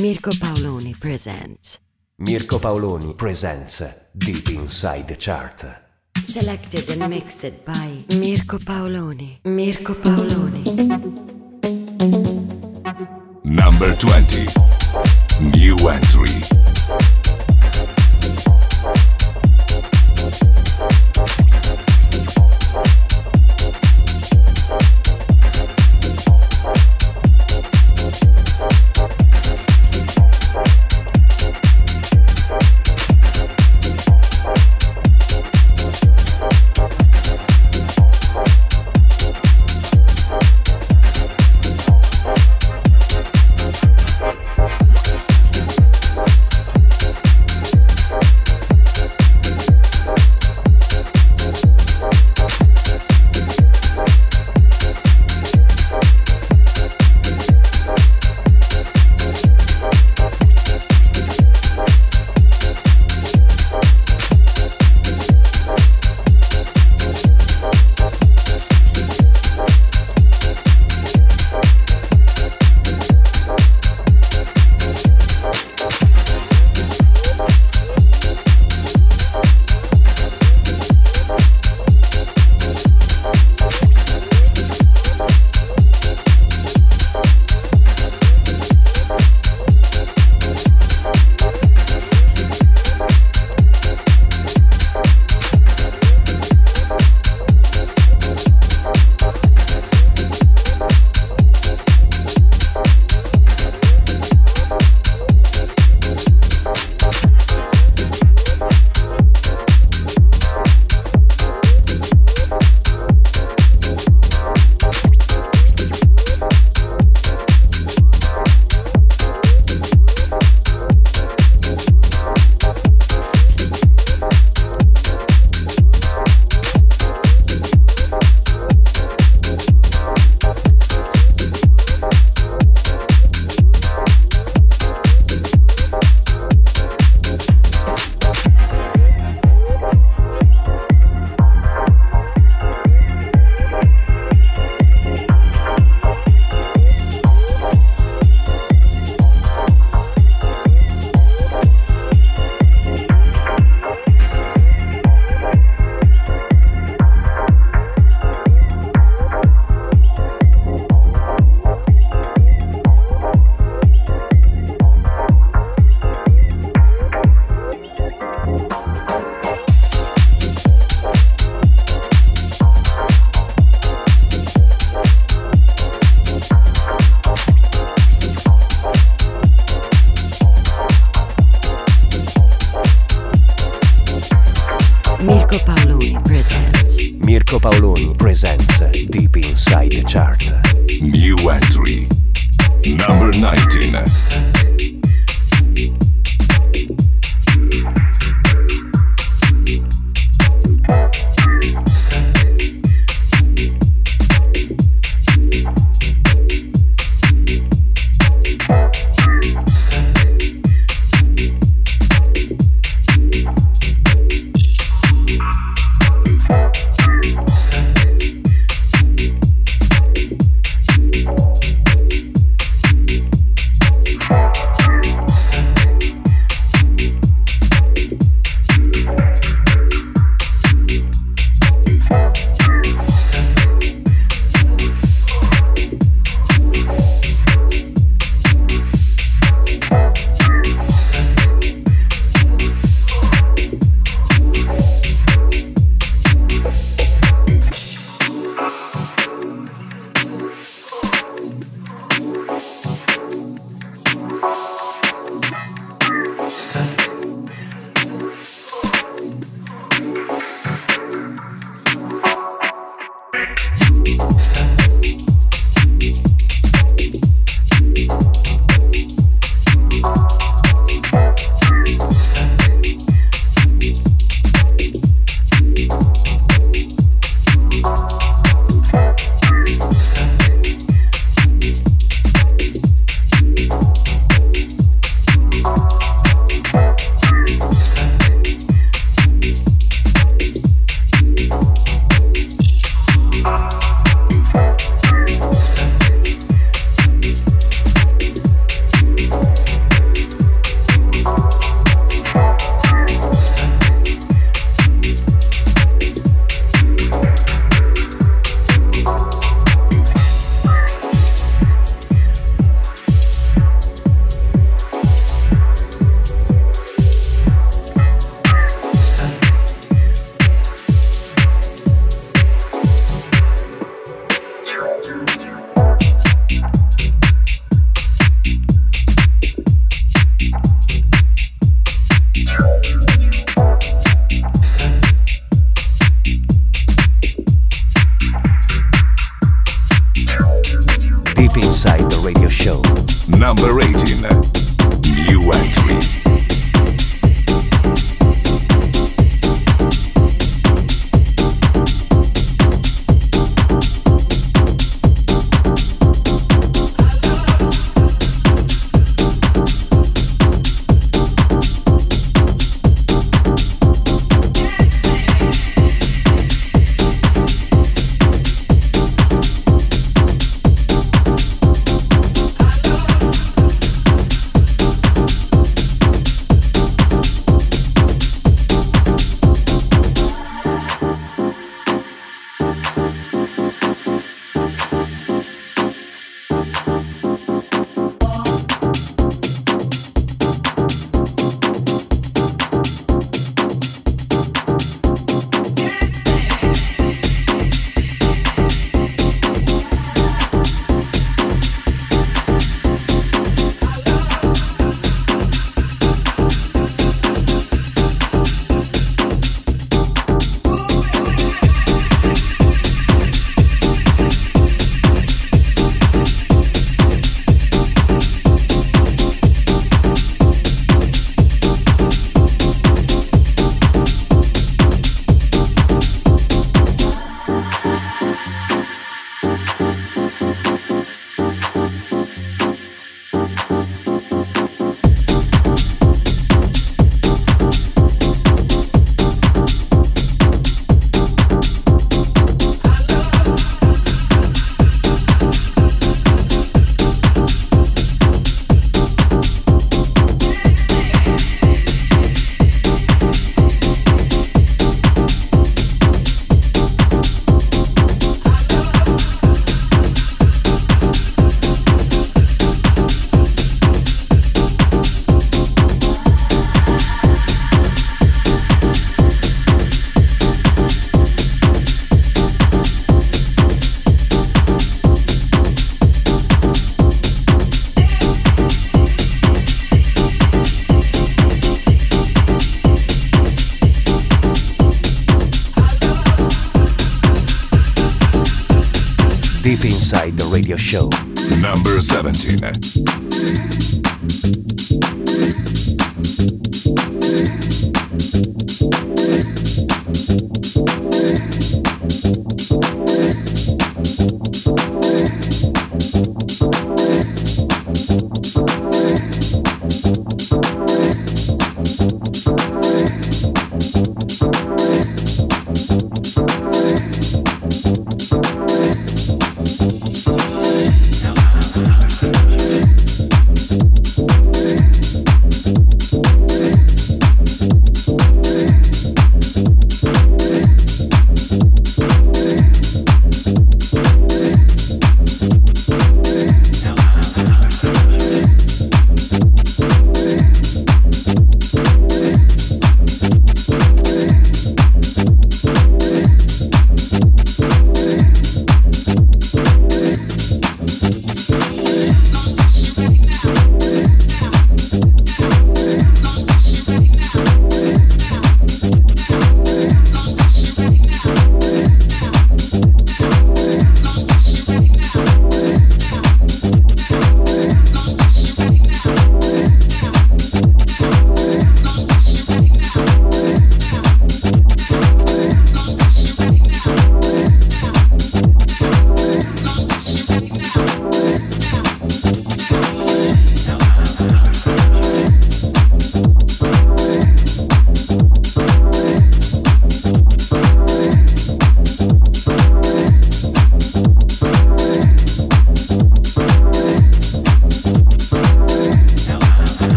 Mirko Paoloni presents. Mirko Paoloni presents Deep Inside the Chart. Selected and mixed by Mirko Paoloni. Mirko Paoloni. Number 20. New entry.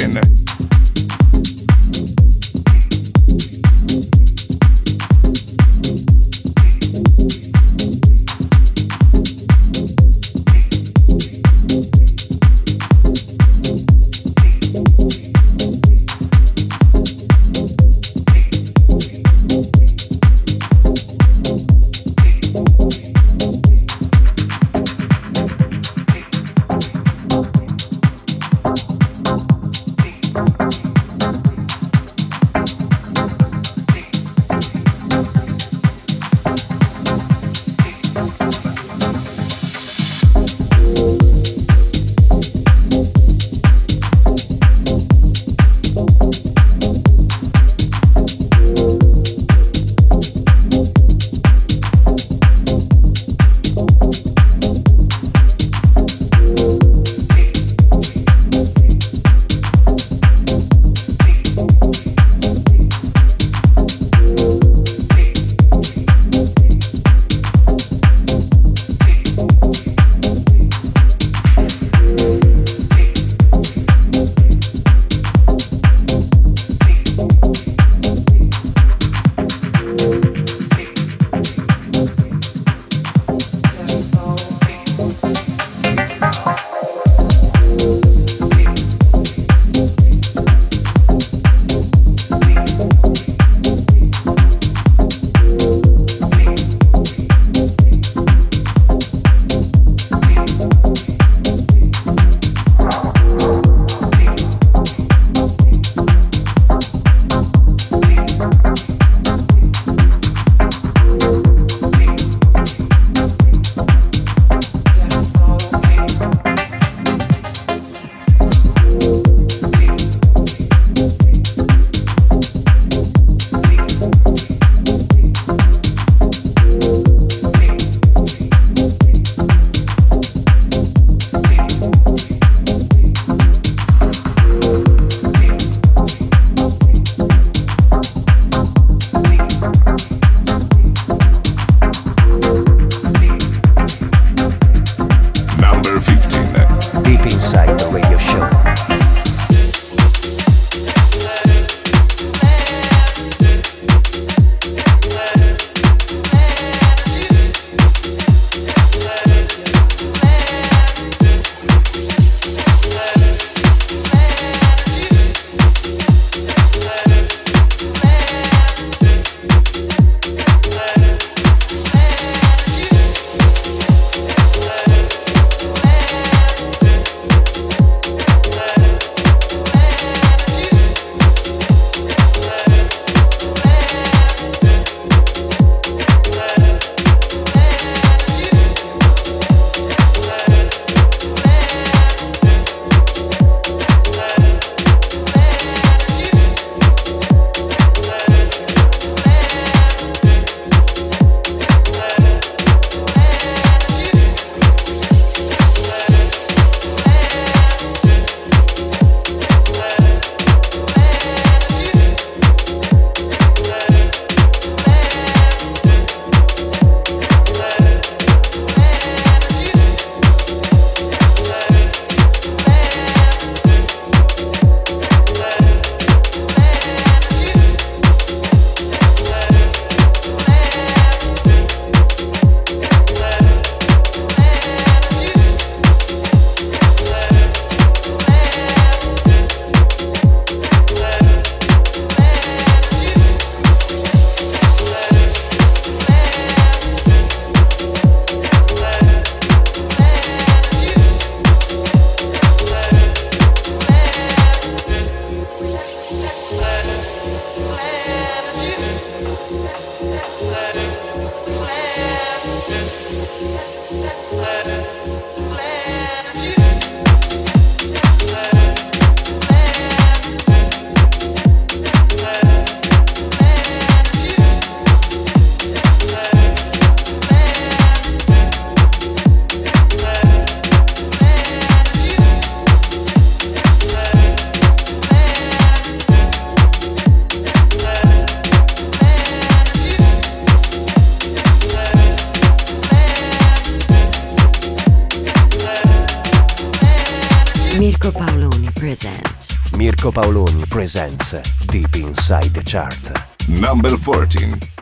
in the Paoloni presents Deep Inside the Chart. Number 14.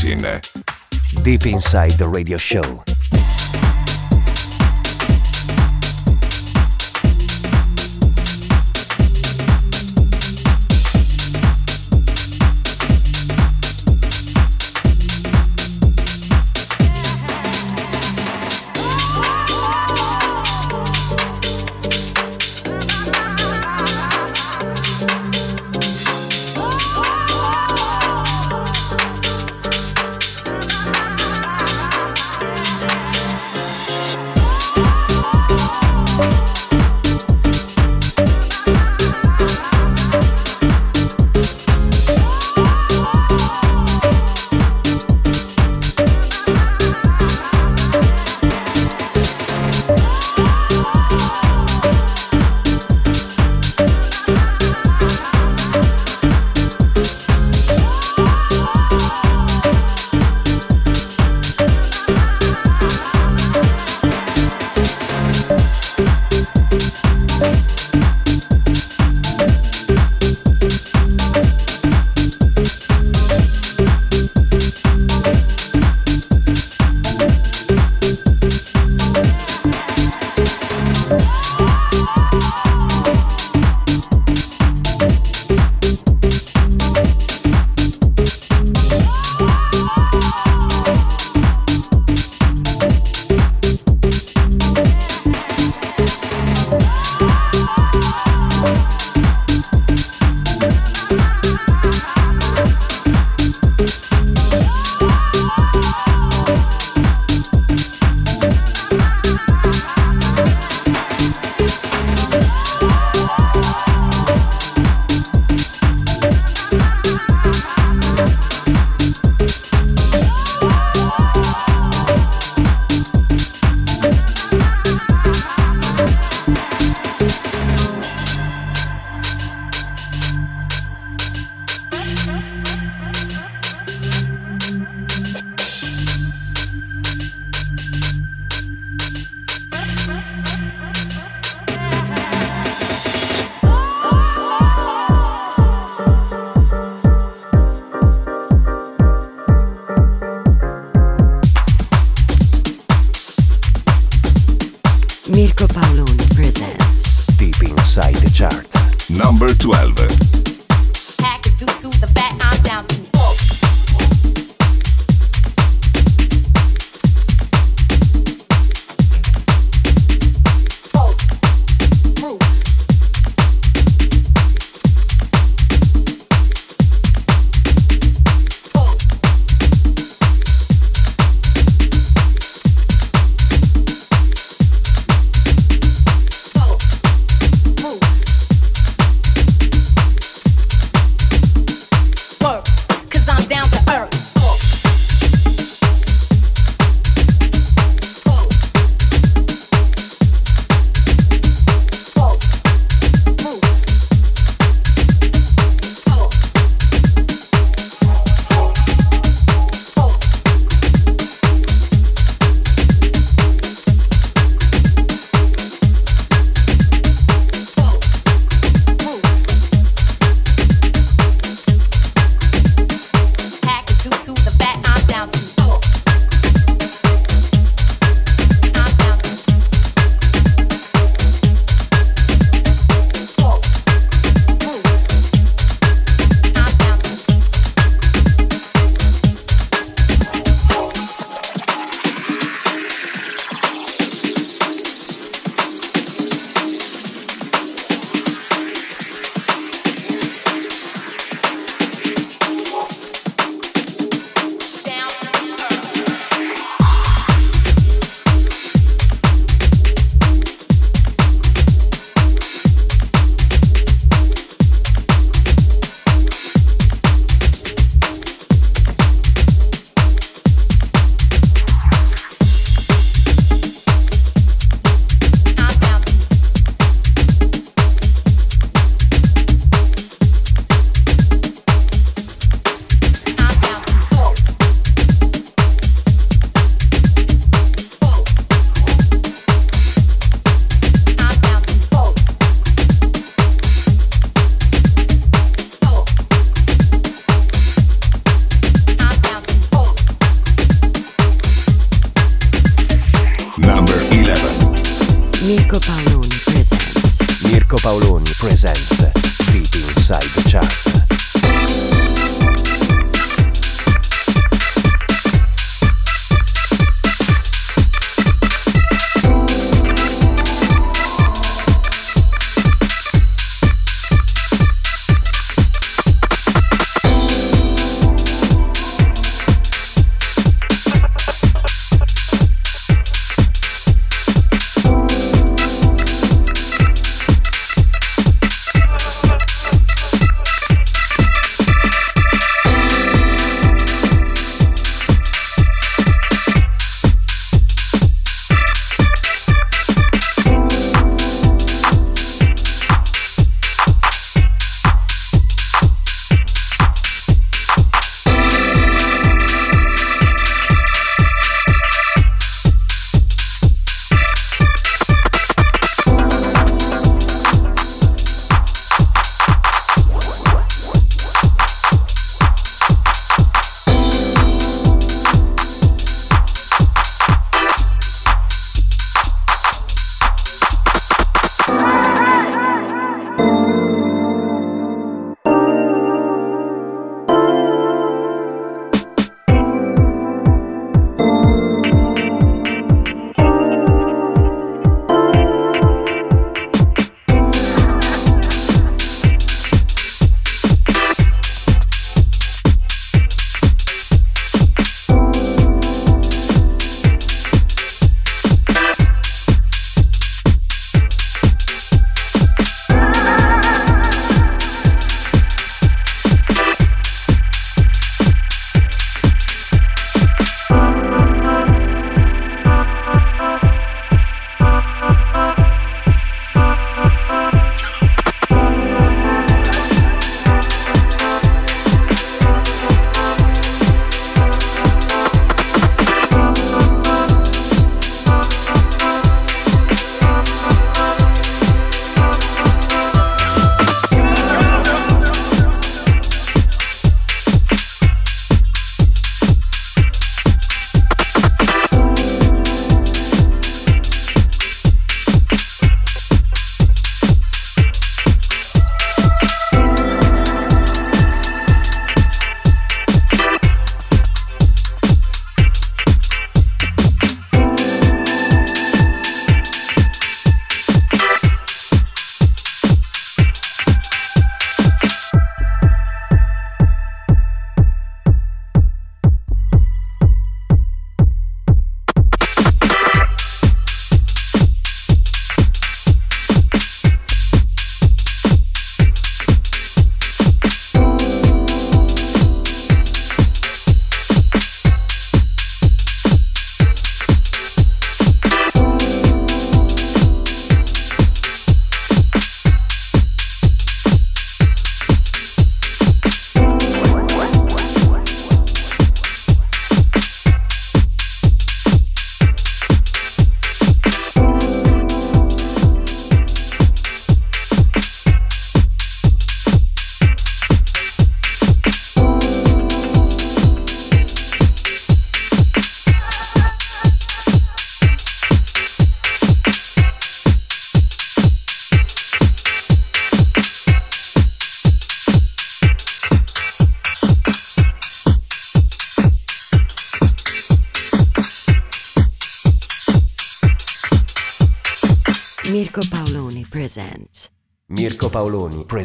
13. Deep Inside the Radio Show.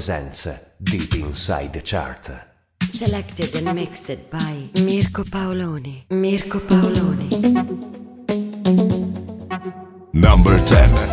presents Deep Inside the Chart. Selected and mixed by Mirko Paoloni. Mirko Paoloni. Number 10.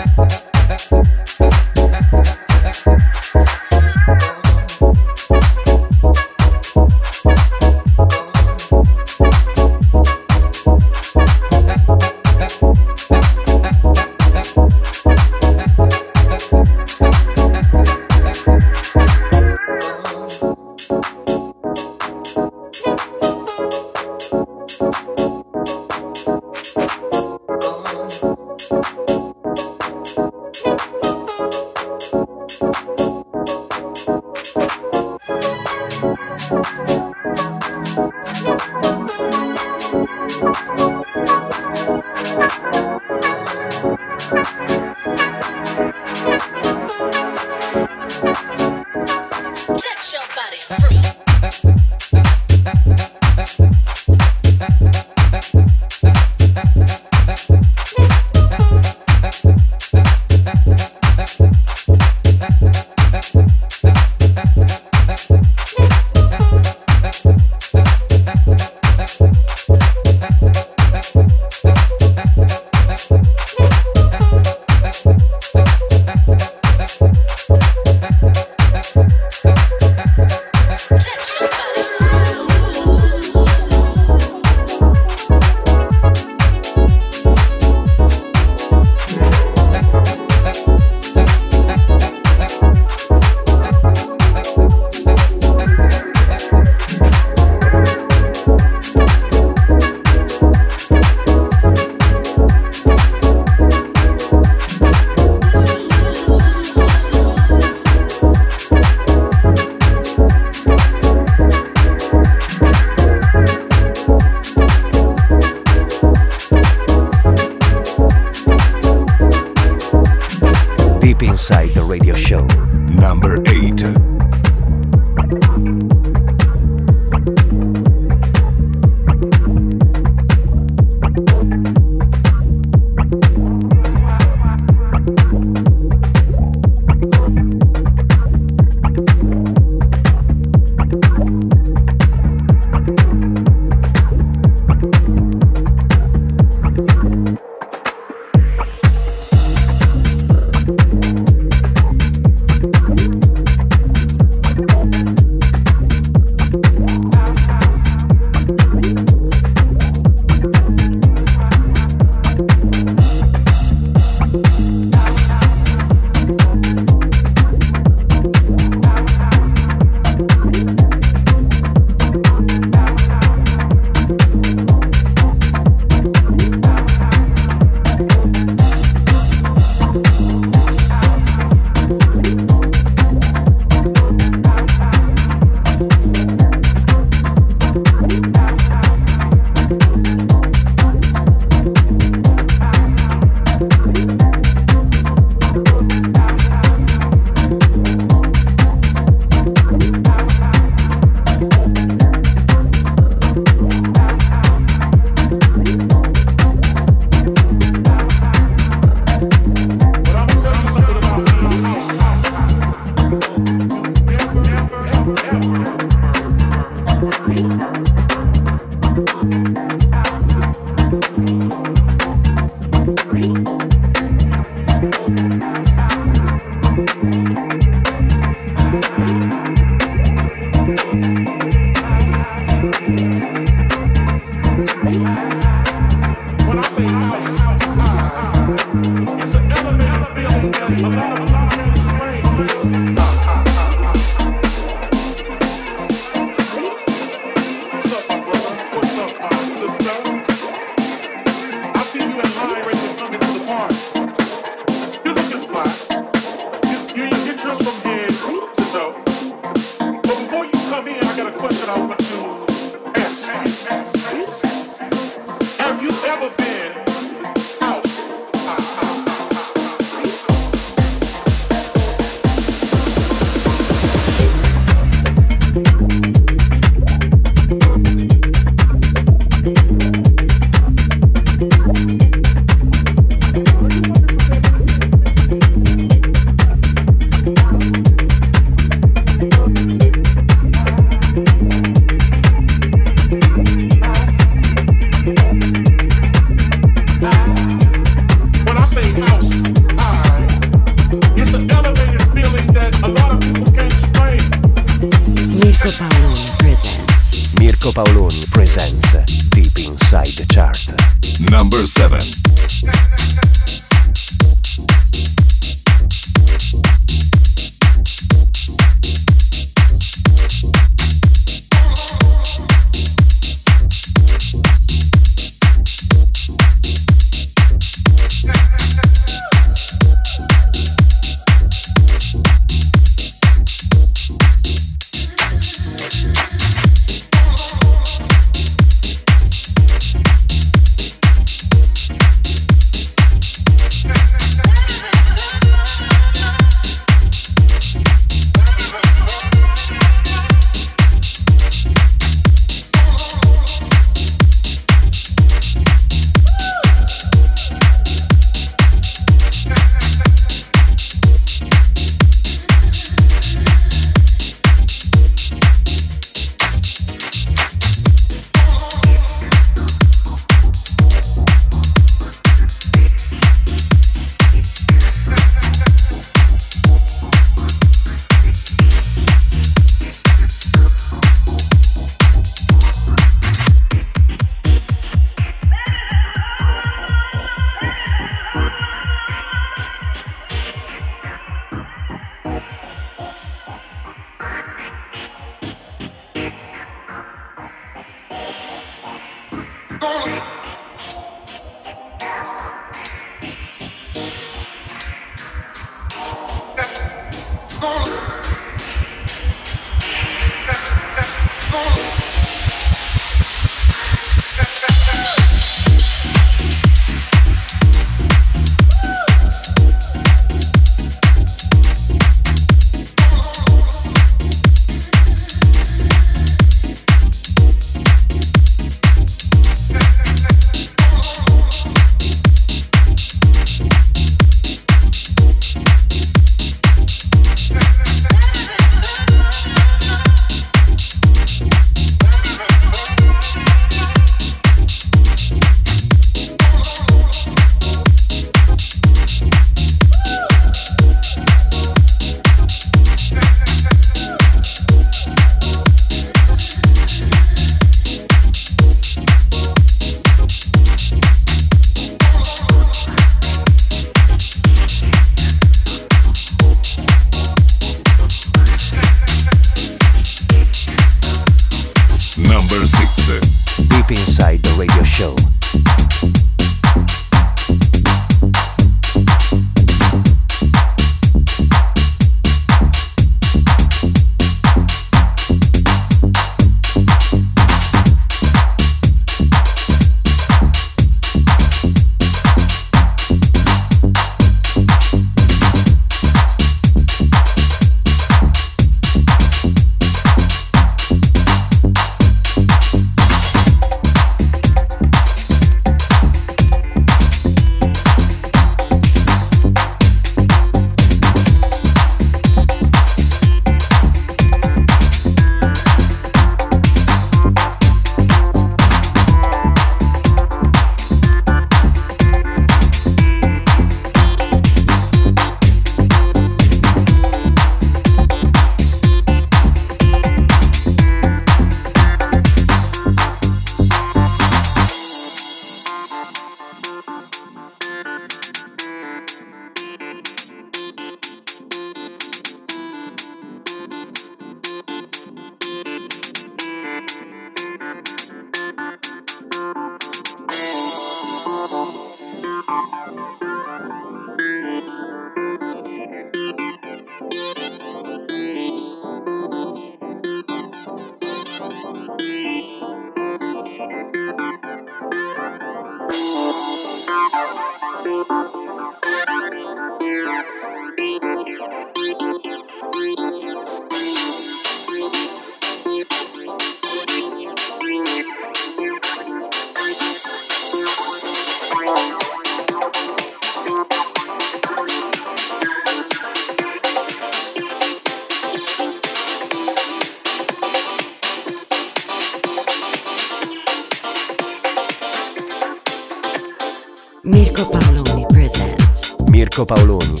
Paoloni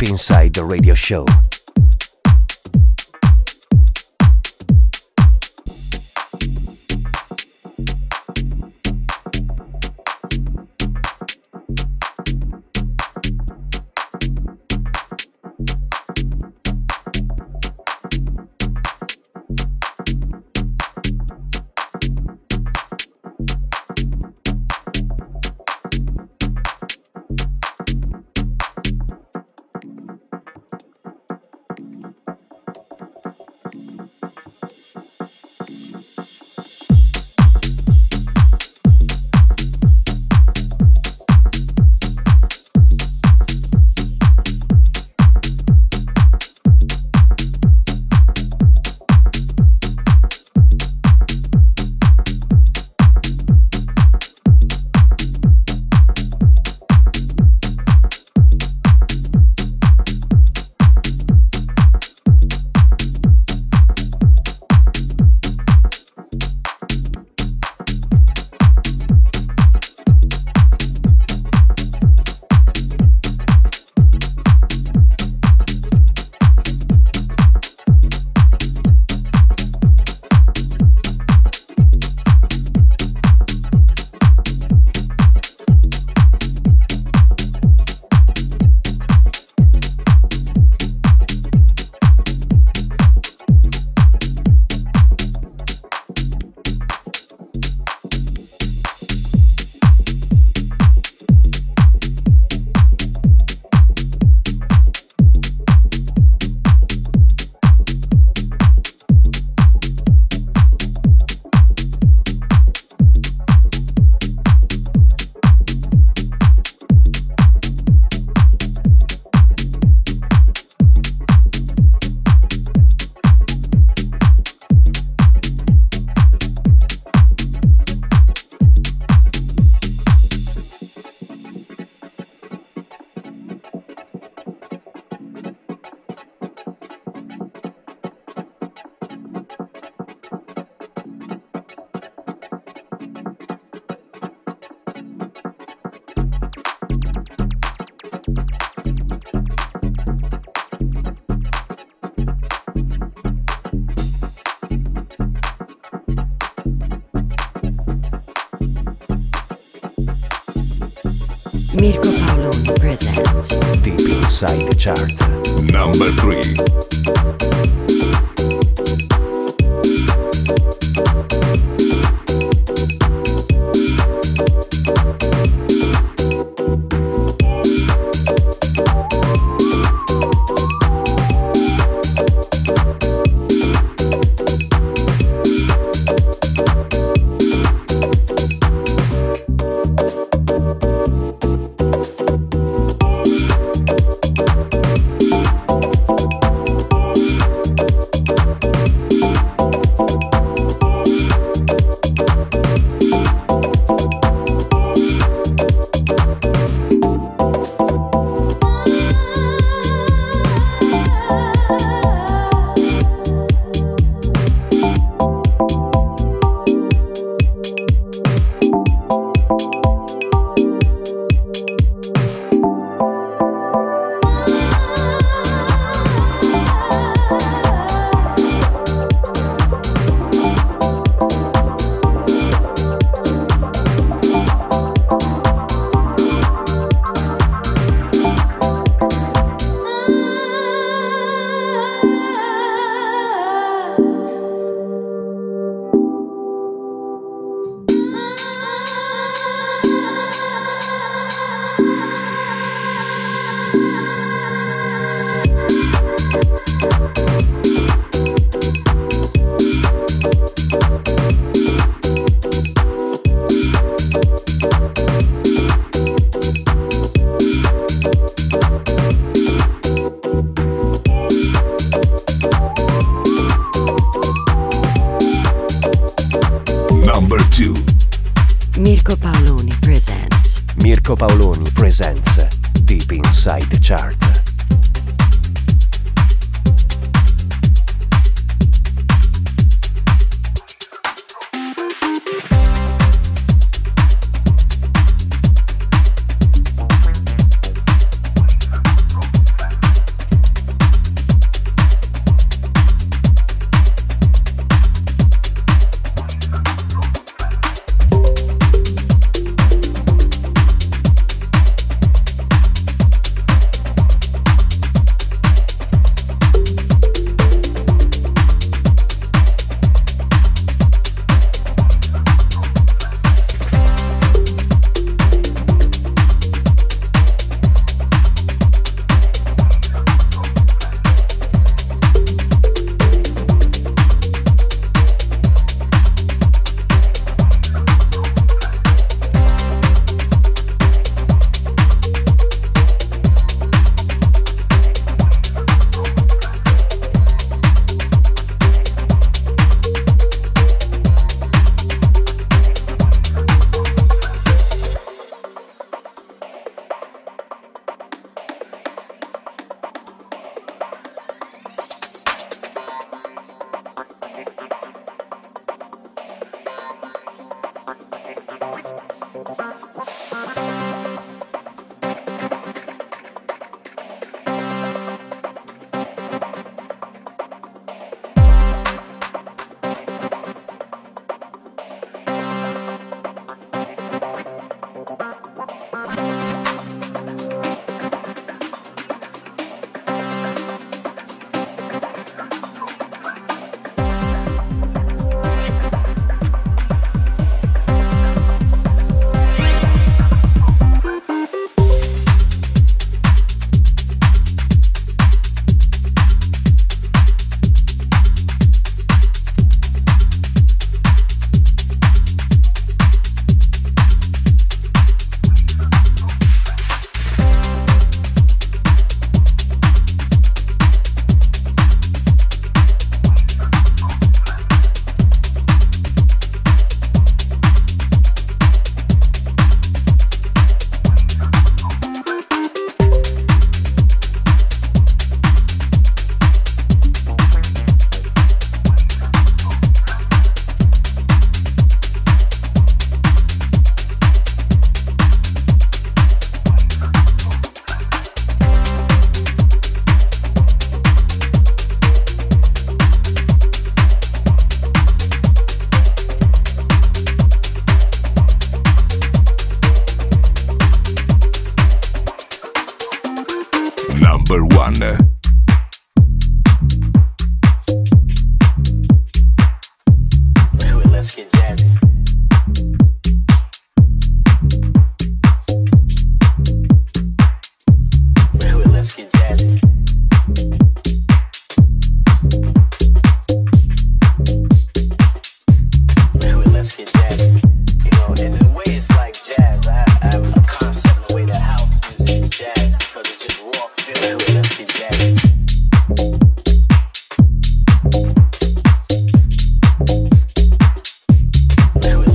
Deep Inside the Radio Show. Inside the Chart.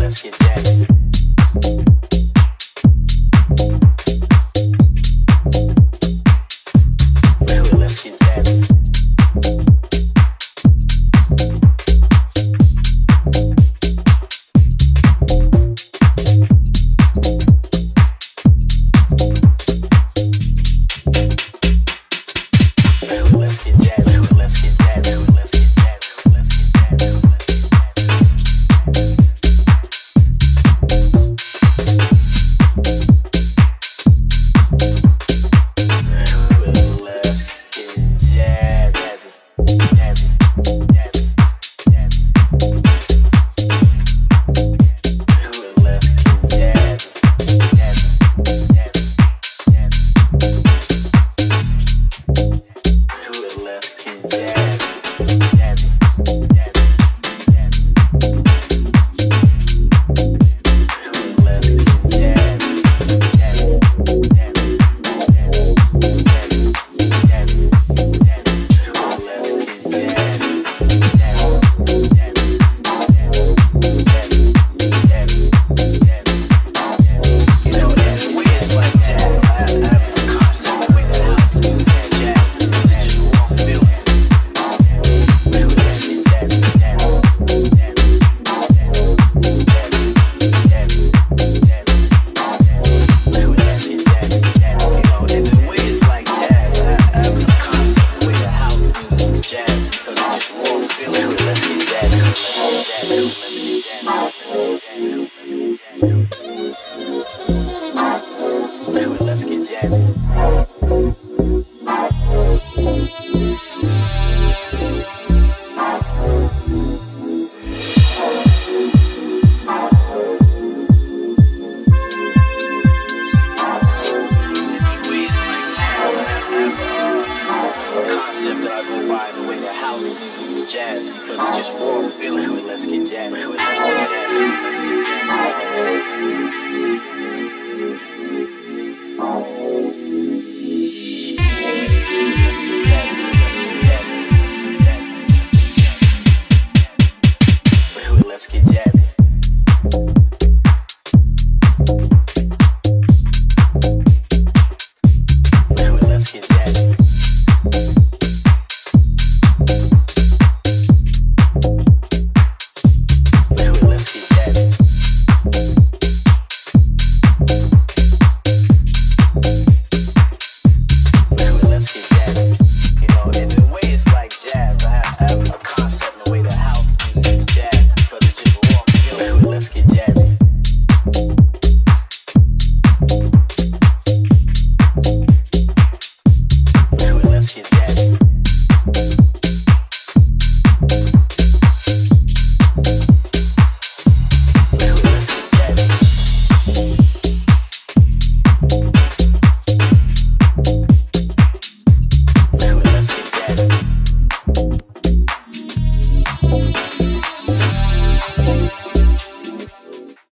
let's get